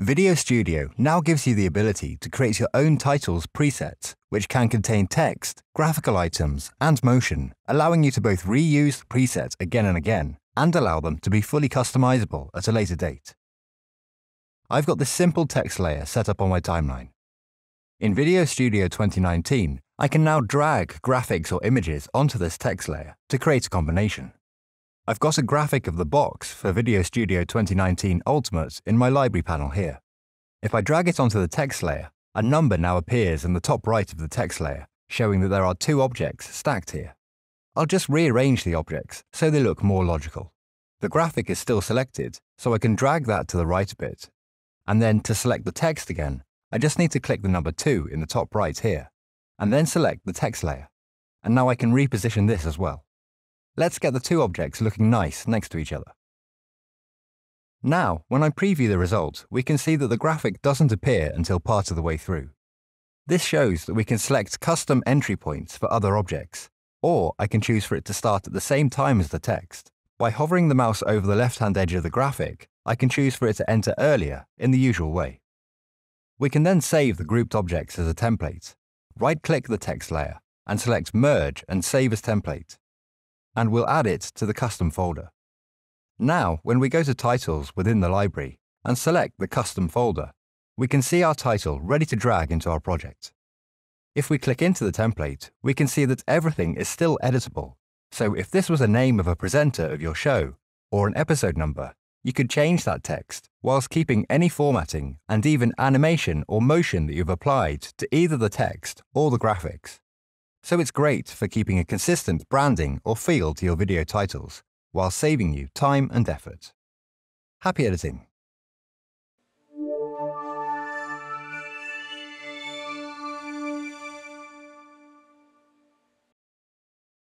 Video Studio now gives you the ability to create your own titles presets, which can contain text, graphical items, and motion, allowing you to both reuse the presets again and again and allow them to be fully customizable at a later date. I've got this simple text layer set up on my timeline. In Video Studio 2019, I can now drag graphics or images onto this text layer to create a combination. I've got a graphic of the box for Video Studio 2019 Ultimate in my library panel here. If I drag it onto the text layer, a number now appears in the top right of the text layer, showing that there are two objects stacked here. I'll just rearrange the objects so they look more logical. The graphic is still selected, so I can drag that to the right a bit. And then to select the text again, I just need to click the number 2 in the top right here, and then select the text layer. And now I can reposition this as well. Let's get the two objects looking nice next to each other. Now, when I preview the result, we can see that the graphic doesn't appear until part of the way through. This shows that we can select custom entry points for other objects, or I can choose for it to start at the same time as the text. By hovering the mouse over the left-hand edge of the graphic, I can choose for it to enter earlier in the usual way. We can then save the grouped objects as a template. Right-click the text layer and select Merge and Save as Template and we'll add it to the custom folder. Now, when we go to Titles within the library and select the custom folder, we can see our title ready to drag into our project. If we click into the template, we can see that everything is still editable. So if this was a name of a presenter of your show, or an episode number, you could change that text whilst keeping any formatting and even animation or motion that you've applied to either the text or the graphics so it's great for keeping a consistent branding or feel to your video titles, while saving you time and effort. Happy editing!